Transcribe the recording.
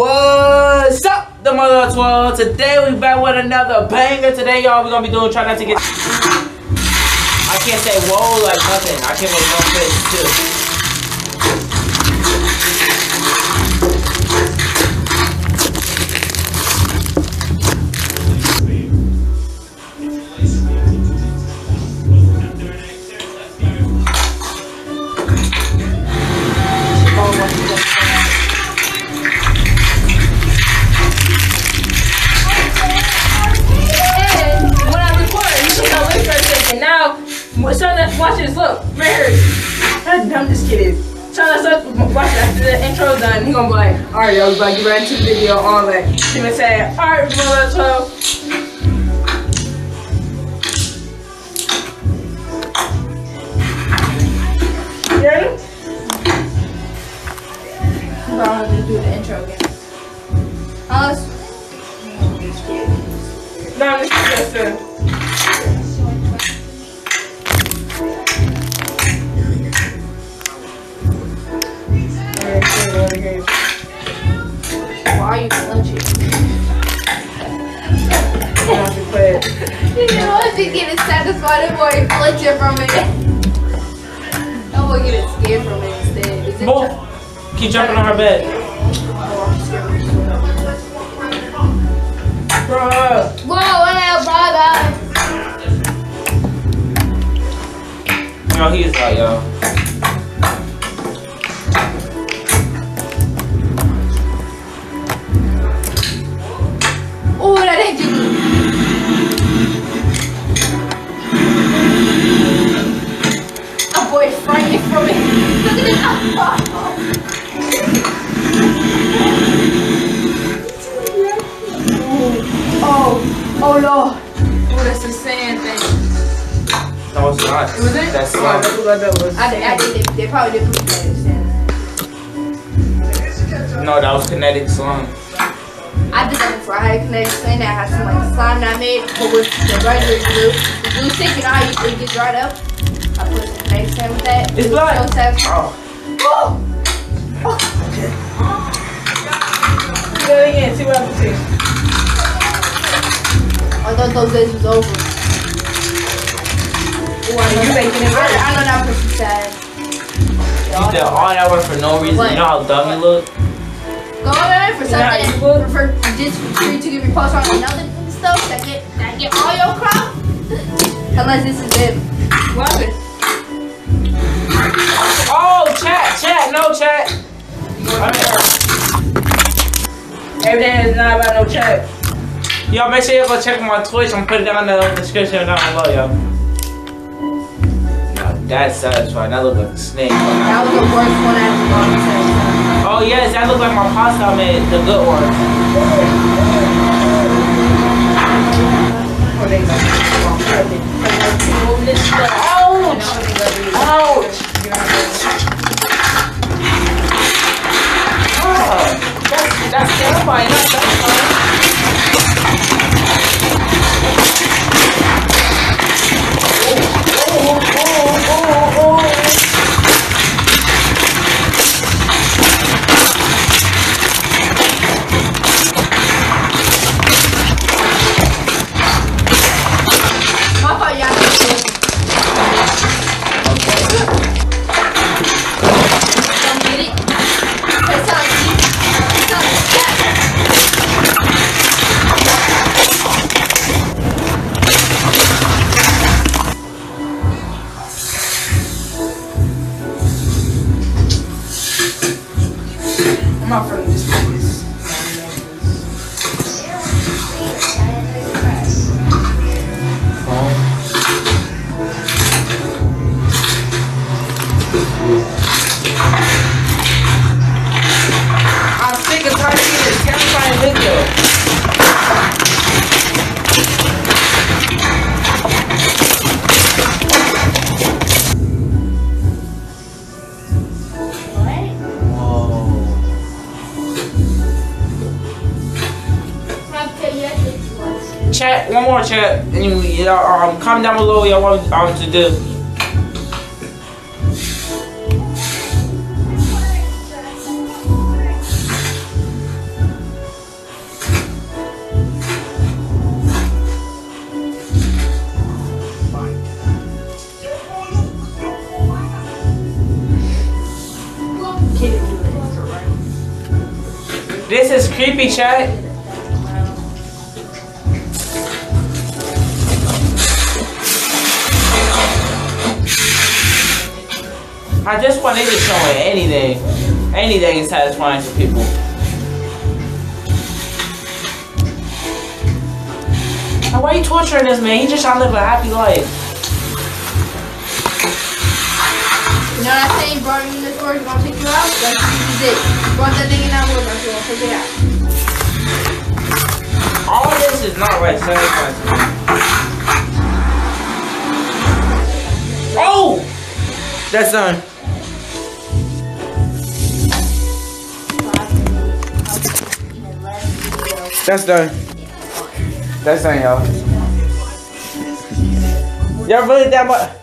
What's up, the mother of 12? Today we back with another banger. Today, y'all, we're gonna be doing try not to get. I can't say whoa like nothing. I can't make no face too. Watch this, look, right here. How dumb this kid is. Trying to watch after the intro done, he gonna be like, alright, y'all, to get right into the video, all that. He gonna say, alright, brother, 12. You ready? I'm gonna do the intro again. Alice? No, this is just Why you know what? She's getting satisfied boy flinching from it. That boy getting scared from it instead. Is it Both. Keep jumping on her bed. Bruh. Whoa, what brother? No, he's like, yo. Oh Lord. Oh, that's the sand thing. No, it's not. Was it? That's oh, not. I that was. I, I did. They, they probably did put that in sand. No, that was kinetic slime. I did that before. I had kinetic slime that had some like slime that I made, but with the regular glue, the glue stick, you know how you, it gets dried up. I put some kinetic with that. It's black. So oh. Oh. oh. Okay. Do it again. See what I can. I thought those days was over. Why are you making it work? I know that person said. You did all that work for no reason. What? You know how dumb you look? Go ahead for something for, for just for you to give your post on another stuff that get that get all your crowd. Unless this is it. What? Oh, chat, chat, no chat. Everything is not about no chat. Y'all make sure you go check my Twitch. I'm putting it down in the description down below, yo. Now that's satisfying. That look like a snake. That was the worst one I've ever Oh yes, that looked like my pasta I made, the good one. Oh, Ouch! Ouch! Oh, that's, that's terrifying. I'm sick of trying to see this terrifying video. chat, one more chat. And you, know, um, comment down below y'all want um, to do. This is creepy chat. At this point, they just showing anything. Anything is satisfying to people. Now, why are you torturing this man? He just trying to live a happy life. You know that thing brought me in the store, he's gonna take you out? That's what he did. Brought that thing in that wood, that's gonna take it out. All this is not right satisfying That's done. That's done. That's done, y'all. Y'all really that much?